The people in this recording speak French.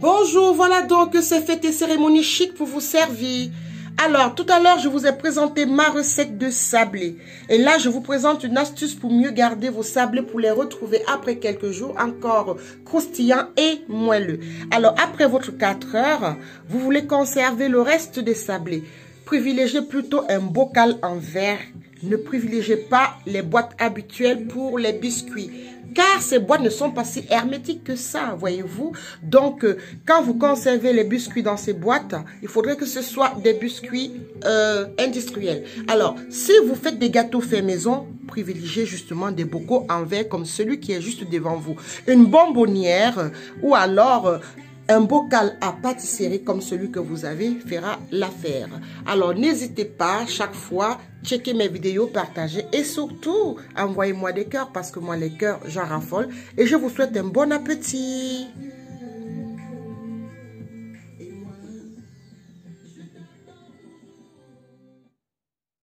Bonjour, voilà donc ces fêtes et cérémonies chic pour vous servir. Alors, tout à l'heure, je vous ai présenté ma recette de sablé. Et là, je vous présente une astuce pour mieux garder vos sablés pour les retrouver après quelques jours encore croustillants et moelleux. Alors, après votre 4 heures, vous voulez conserver le reste des sablés. Privilégiez plutôt un bocal en verre. Ne privilégiez pas les boîtes habituelles pour les biscuits car ces boîtes ne sont pas si hermétiques que ça, voyez-vous. Donc, euh, quand vous conservez les biscuits dans ces boîtes, il faudrait que ce soit des biscuits euh, industriels. Alors, si vous faites des gâteaux faits maison, privilégiez justement des bocaux en verre comme celui qui est juste devant vous. Une bonbonnière ou alors un bocal à pâtisserie comme celui que vous avez fera l'affaire. Alors n'hésitez pas chaque fois, checker mes vidéos, partager et surtout envoyez-moi des cœurs parce que moi les cœurs j'en raffole et je vous souhaite un bon appétit.